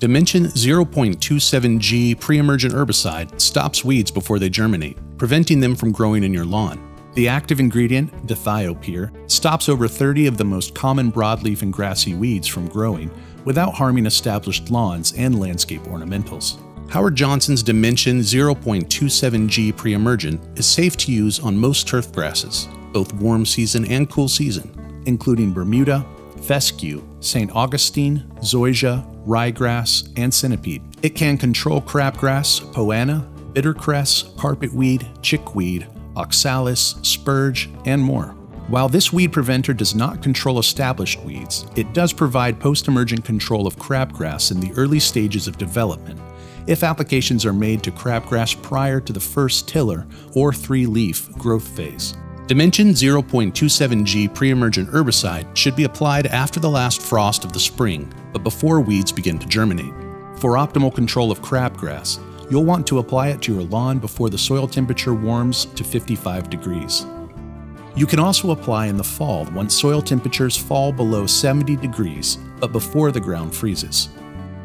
Dimension 0.27G pre-emergent herbicide stops weeds before they germinate, preventing them from growing in your lawn. The active ingredient, dithiopyr, stops over 30 of the most common broadleaf and grassy weeds from growing without harming established lawns and landscape ornamentals. Howard Johnson's Dimension 0.27G pre-emergent is safe to use on most turf grasses, both warm season and cool season, including Bermuda, fescue, St. Augustine, zoysia, ryegrass, and centipede. It can control crabgrass, poa annua, bittercress, carpetweed, chickweed, oxalis, spurge, and more. While this weed preventer does not control established weeds, it does provide post-emergent control of crabgrass in the early stages of development if applications are made to crabgrass prior to the first tiller or three-leaf growth phase. Dimension 0.27G pre-emergent herbicide should be applied after the last frost of the spring, but before weeds begin to germinate. For optimal control of crabgrass, you'll want to apply it to your lawn before the soil temperature warms to 55 degrees. You can also apply in the fall once soil temperatures fall below 70 degrees, but before the ground freezes.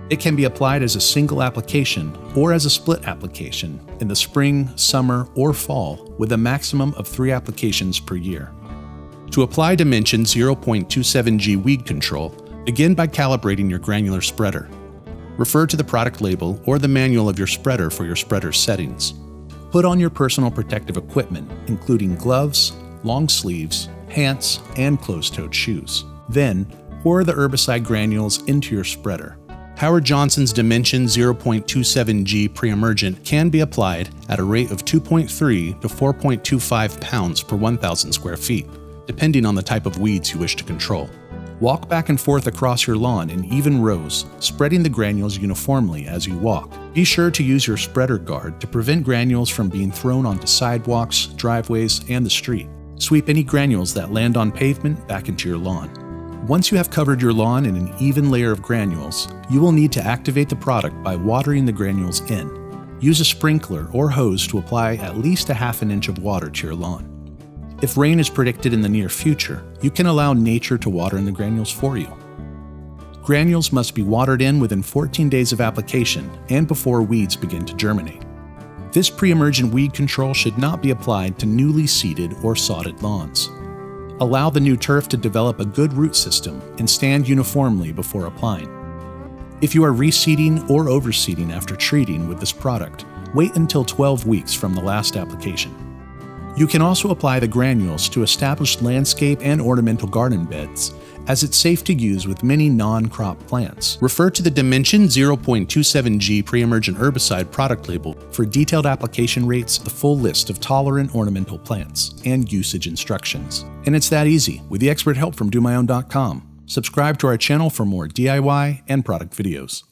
It can be applied as a single application or as a split application in the spring, summer, or fall with a maximum of three applications per year. To apply Dimension 0.27G weed control, begin by calibrating your granular spreader. Refer to the product label or the manual of your spreader for your spreader's settings. Put on your personal protective equipment, including gloves, long sleeves, pants, and closed-toed shoes. Then, pour the herbicide granules into your spreader. Howard Johnson's Dimension 0.27G pre-emergent can be applied at a rate of 2.3 to 4.25 pounds per 1,000 square feet, depending on the type of weeds you wish to control. Walk back and forth across your lawn in even rows, spreading the granules uniformly as you walk. Be sure to use your spreader guard to prevent granules from being thrown onto sidewalks, driveways, and the street. Sweep any granules that land on pavement back into your lawn. Once you have covered your lawn in an even layer of granules, you will need to activate the product by watering the granules in. Use a sprinkler or hose to apply at least a half an inch of water to your lawn. If rain is predicted in the near future, you can allow nature to water in the granules for you. Granules must be watered in within 14 days of application and before weeds begin to germinate. This pre-emergent weed control should not be applied to newly seeded or sodded lawns. Allow the new turf to develop a good root system and stand uniformly before applying. If you are reseeding or overseeding after treating with this product, wait until 12 weeks from the last application. You can also apply the granules to established landscape and ornamental garden beds, as it's safe to use with many non-crop plants. Refer to the Dimension 0.27G pre-emergent herbicide product label for detailed application rates, the full list of tolerant ornamental plants, and usage instructions. And it's that easy with the expert help from DoMyOwn.com. Subscribe to our channel for more DIY and product videos.